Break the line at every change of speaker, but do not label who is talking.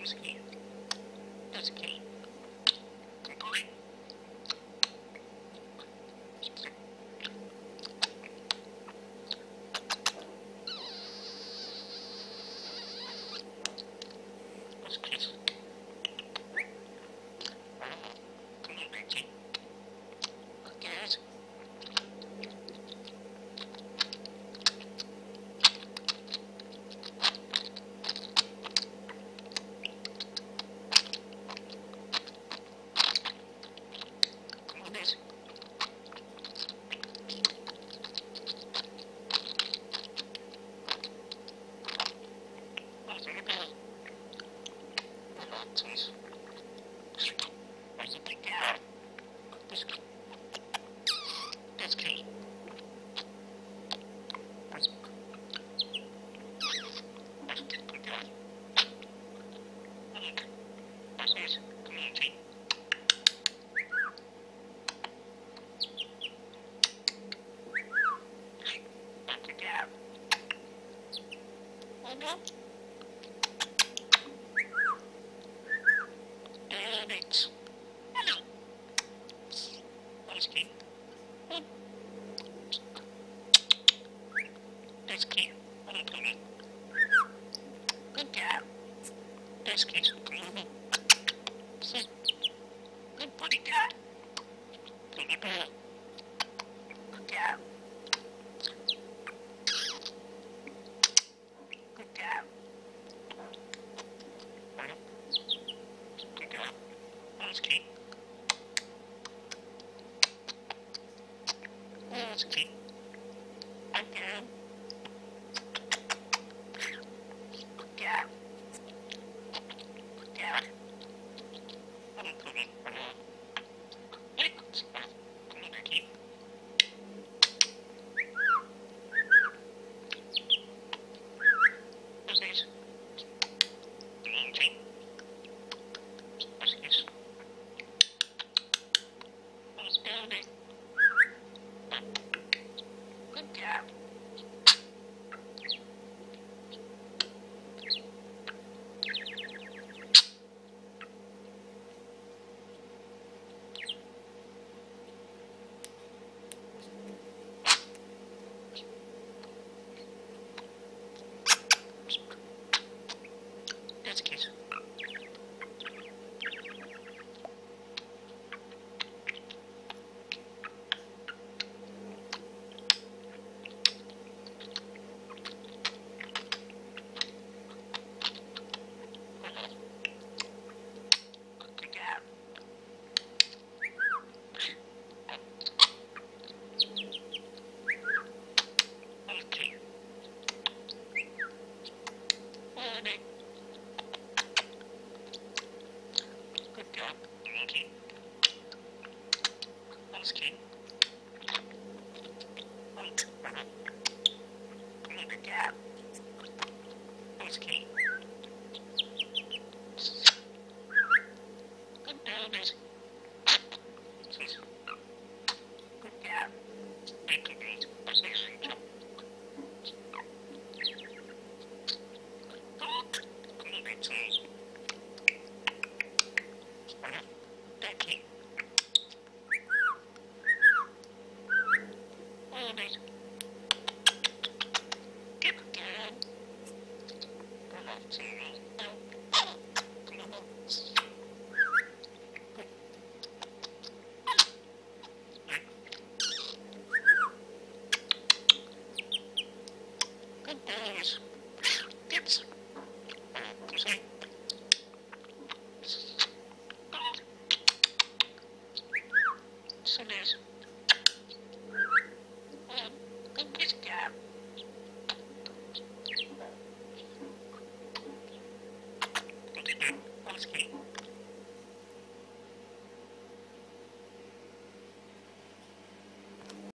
that was a okay. That's key. This case, Good job. This case, Sit. Good buddy, Dad. Pretty bad. Good job. Good job. Good job. That's cute. That's cute. Again. investigation. skin. Wait. Leave a gap. Whiskey. Sundays. Thanks, Kate.